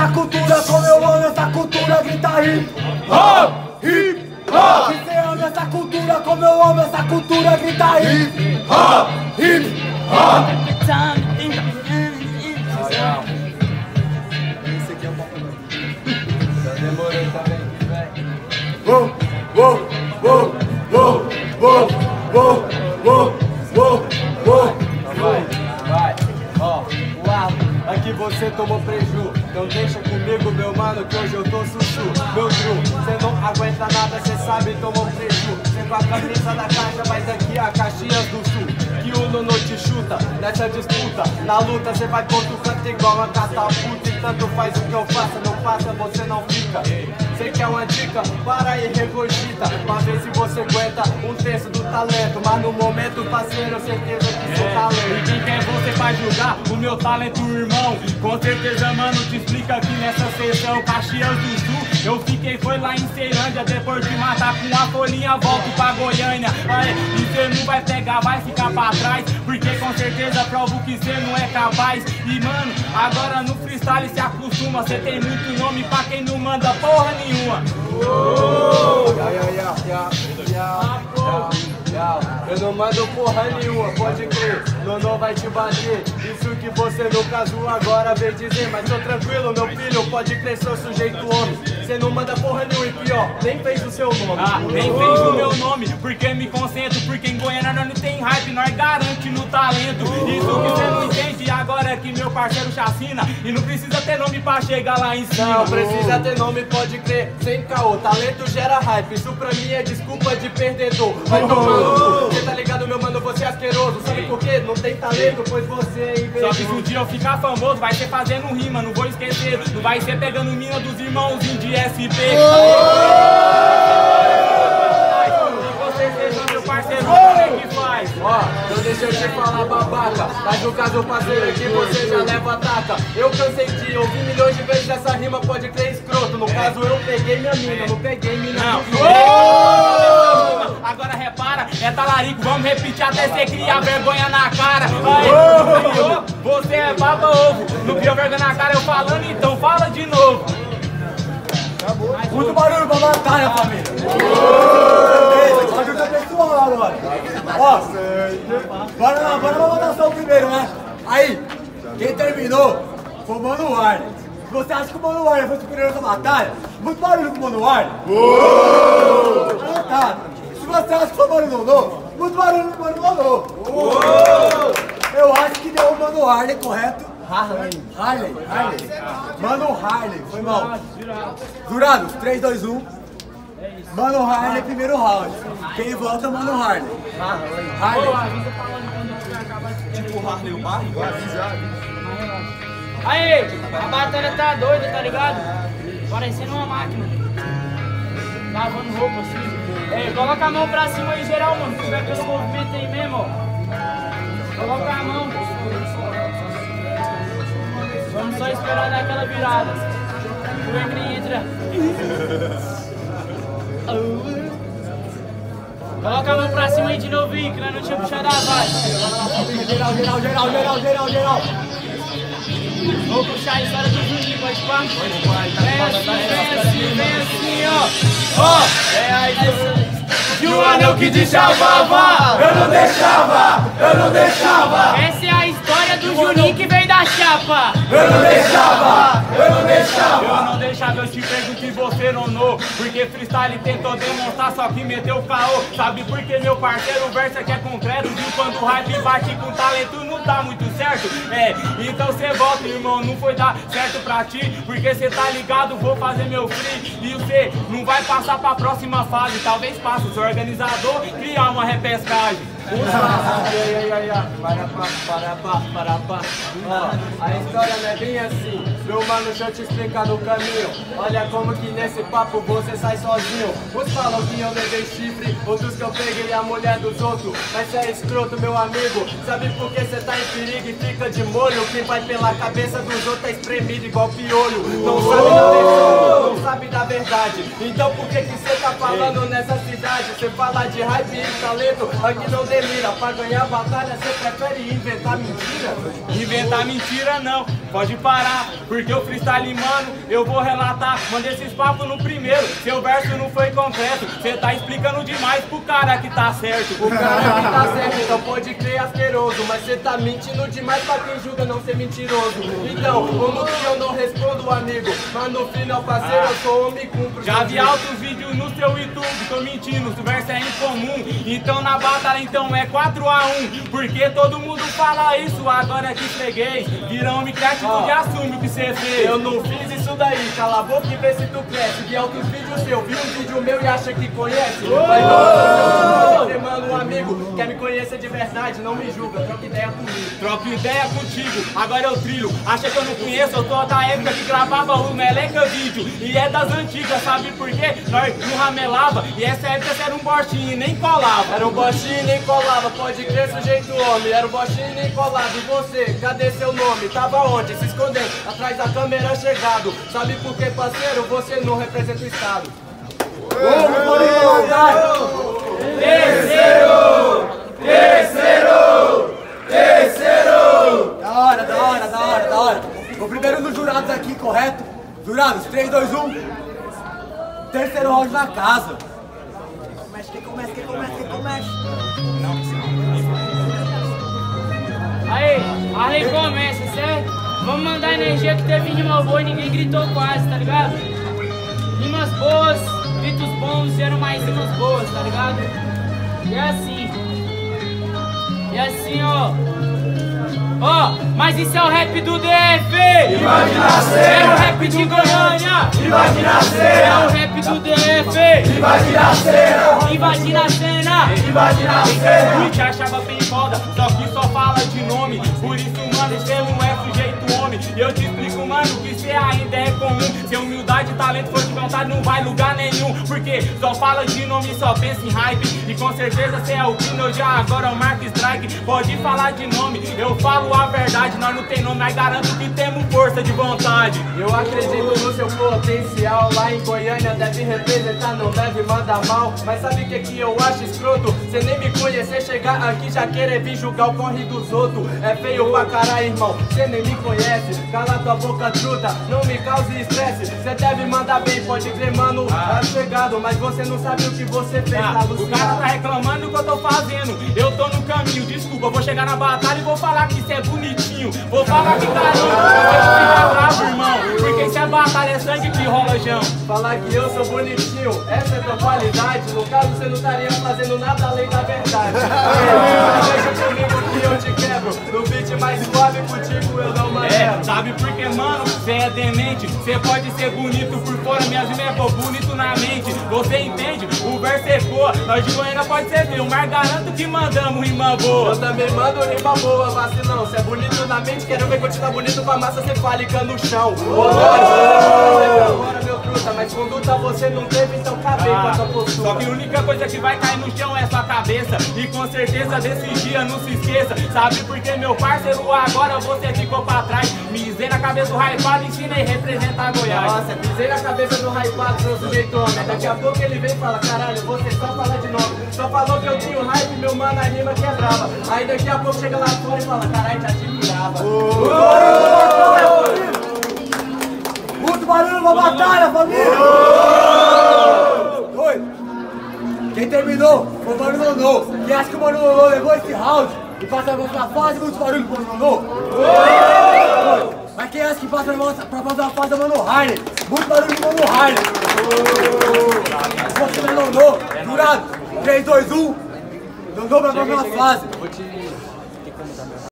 essa cultura, como eu amo essa cultura, grita hip hop, hip hop. Você essa cultura, como eu amo essa cultura, grita hip hop, hip hop. Esse aqui é o papo Já você tomou preju Não deixa comigo, meu mano, que hoje eu tô sussu Meu tru, cê não aguenta nada, cê sabe, tomou preju Cê com a camisa da caixa, mas aqui é a Caxias do Sul que uno não te chuta nessa disputa. Na luta cê vai contra o canto igual uma catapulta. E tanto faz o que eu faça, não faça, você não fica. Cê quer uma dica? Para e regurgita. Pra ver se você aguenta um terço do talento. Mas no momento, parceiro, certeza E quem é você vai julgar o meu talento, irmão? Com certeza, mano, te explica aqui nessa sessão Caxias do Sul. Eu fiquei, foi lá em Ceilândia, depois de matar com a folhinha, volto pra Goiânia. Aí, e cê não vai pegar, vai ficar pra trás. Porque com certeza provo que cê não é capaz. E mano, agora no freestyle se acostuma. Cê tem muito nome pra quem não manda porra nenhuma. Eu não mando porra nenhuma, pode crer, Nono vai te bater. Isso que você no caso agora veio dizer, mas tô tranquilo, meu filho, pode crer, sou sujeito homem. Você não manda porra nenhuma e pior, nem fez o seu nome. Ah, nem fez o meu nome, porque me concentro, porque em Goiânia nós não tem hype, nós garante no talento. Isso que você não entende, agora é que meu parceiro chacina. E não precisa ter nome pra chegar lá em cima. Não precisa ter nome, pode crer, sem caô. Talento gera hype, isso pra mim é desculpa de perdedor. Vai tomar no cu, cê tá ligado, meu mano, você é asqueroso. Sabe por quê? Não tem talento, pois você é Só que se um invejoso. dia eu ficar famoso, vai ser fazendo rima, não vou esquecer. Não vai ser pegando mina dos irmãozinhos de SP. E você seja meu parceiro, é que faz? Ó, não deixa eu te falar babaca Mas no caso parceiro aqui você já leva ataca Eu cansei de ouvir milhões de vezes essa rima pode crer escroto No caso eu peguei minha mina, não peguei mina Não. Agora repara, é talarico, vamos repetir até você criar vergonha na cara. Aí, você é baba ovo. Não criou vergonha na cara eu falando, então fala de novo. Muito barulho pra batalha, família. Ajuda o pessoal agora. Ó, bora lá, bora pra votação primeiro, né? Aí, quem terminou foi o Mano Warner. Se você acha que o Mano Warner foi superior nessa batalha, muito barulho pro Mano Warner. Ah, tá. Se você acha que foi o Mano Nonô, muito barulho pro Mano Nonô. Eu acho que deu o Mano Harley, correto? Harley. Harley, Harley. Mano Harley, foi mal. Jurados, 3, 2, 1. Mano Harley, primeiro round. Quem volta, Mano Harley. Harley. Aí, a batalha tá doida, tá ligado? Parecendo uma máquina. Lavando roupa assim. É, coloca a mão pra cima aí, geral, mano. Se tiver pelo movimento aí mesmo, ó. Coloca a mão. Dar aquela virada. O Emre entra. Coloca a mão pra cima aí de novo, nós não tinha puxado a vaga. Geral, geral, geral, geral, geral, geral. Vou puxar a história do Juninho, pode pá? Vem assim, vem assim, vem assim, ó. Ó, é aí E o anel que te chamava, eu não deixava, eu não deixava, Essa é a história do Juninho que veio da chapa. eu não deixava, eu não deixava. Eu não deixava, eu te pergunto e você não know Porque freestyle tentou demonstrar, só que meteu o caô Sabe por que meu parceiro, o verso aqui é concreto Viu quando o hype bate com talento não tá muito certo É, então cê volta irmão, não foi dar certo pra ti Porque cê tá ligado, vou fazer meu free E você não vai passar pra próxima fase Talvez passe, o organizador criar uma repescagem. Ó, a história não é bem assim. Meu mano, deixa eu te explicar no caminho. Olha como que nesse papo você sai sozinho. Uns falam que eu levei chifre, outros que eu peguei a mulher dos outros. Mas cê é escroto, meu amigo. Sabe por que cê tá em perigo e fica de molho? Quem vai pela cabeça dos outros é espremido igual piolho. Não sabe da verdade, não sabe da verdade. Então por que que cê tá falando nessa cidade? Cê fala de hype e talento, aqui não demira. Pra ganhar batalha, cê prefere inventar mentira? Inventar mentira não, pode parar, porque o freestyle, mano, eu vou relatar. Manda esses papos no primeiro. Seu verso não foi concreto. Cê tá explicando demais pro cara que tá certo. O cara que tá certo, então pode crer asqueroso Mas cê tá mentindo demais pra quem julga não ser mentiroso Então, como que eu não respondo, amigo? Mas no final, parceiro, eu sou homem cumpro Já vi altos vídeos no seu YouTube, tô mentindo, o verso é incomum. Então na batalha então é 4x1. Porque todo mundo fala isso, agora que cheguei. Vira homem criativo e assume o que cê Eu não fiz isso daí, cala a boca e vê se tu cresce Vi altos vídeos seu, viu um vídeo meu e acha que conhece Mas não, você mano, um amigo Quer me conhecer de verdade, não me julga, troca ideia comigo Troco ideia contigo, agora eu trilho. Acha que eu não conheço? Eu tô da época que gravava o Meleca Vídeo. E é das antigas, sabe por quê? Nós não ramelava. E essa época você era um bostinho e nem colava. Era um bostinho e nem colava, pode crer sujeito homem Era um bostinho e nem colava, e você, cadê seu nome? Tava onde? Se escondendo, atrás da câmera chegado Sabe por quê, parceiro? Você não representa o Estado Vamos, Maurício, Da hora, da hora, da hora, da hora. O primeiro dos jurados aqui, correto? Jurados, 3, 2, 1. Terceiro round na casa. Começa, quem começa, quem começa, quem começa. Aí, aí começa, certo? Vamos mandar energia que teve rima boa e ninguém gritou quase, tá ligado? Rimas boas, gritos bons eram mais rimas boas, tá ligado? E é assim. E é assim, ó. Ó, mas isso é o rap do DF! Imagina a É o rap de Goiânia! imagina É o rap do DF! imagina a cena, Invadindo a cena! imagina a cena. Achava bem foda, só que só fala não vai lugar nenhum. Porque só fala de nome, só pensa em hype. E com certeza cê é o Kino, já agora é o Mark Strike. Pode falar de nome, eu falo a verdade. Nós não tem nome, mas garanto que temos força de vontade. Eu acredito no seu potencial Lá em Goiânia deve representar, não deve mandar mal Mas sabe o que, que eu acho escroto? Cê nem me conhecer, chegar aqui já querer vir julgar o corre dos outros É feio pra caralho, irmão, cê nem me conhece Cala tua boca truta, não me cause estresse Cê deve mandar bem, pode crer, mano, tá chegado Mas você não sabe o que você fez, Ah, tá o cara tá reclamando do que eu tô fazendo. Eu tô no caminho, desculpa, vou chegar na batalha e vou falar que isso é bonitinho. Vou falar que você não fica bravo, irmão. Porque se a batalha é sangue que rola, Jão. Falar que eu sou bonitinho, essa é tua qualidade No caso você não estaria fazendo nada além da verdade Deixa comigo eu te quebro No beat mais suave contigo eu não É, manero sabe por que, mano? Cê é demente. Cê pode ser bonito por fora, minhas rimas é pô, bonito na mente. Você entende? O verso é boa. Nós de Goiânia pode ser feio, mas garanto que mandamos rima boa. Eu também mando rima boa, vacilão Cê é bonito na mente, quero ver continuar bonito com a massa cefálica no chão Ô, Agora meu truta, mas conduta você não teve, então com a tua Só postura que a única coisa que vai cair no chão é sua cabeça. E com certeza desse dia não se esqueça. Sabe por que, meu parceiro? Agora você ficou pra trás. Misei na cabeça do hypado, ensina e representa a Goiás. Nossa, pisei na cabeça do hypado, seu sujeito homem Daqui a pouco ele vem e fala, caralho, você só fala de nome Só falou que eu tinha o hype, meu mano, a rima que é brava Aí daqui a pouco chega lá fora e fala, caralho, te admirava Muito barulho pra batalha, família! Quem terminou foi o Mano Nonô. Quem acha que o Mano Nonô levou esse round e passa a próxima fase, muito barulho pro Mano Nonô. Mas quem acha que passa pra próxima fase é o Mano Harley. Muito barulho pro Mano Harley. Você é Nonô. Jurado. 3, 2, 1. Nonô pra próxima fase.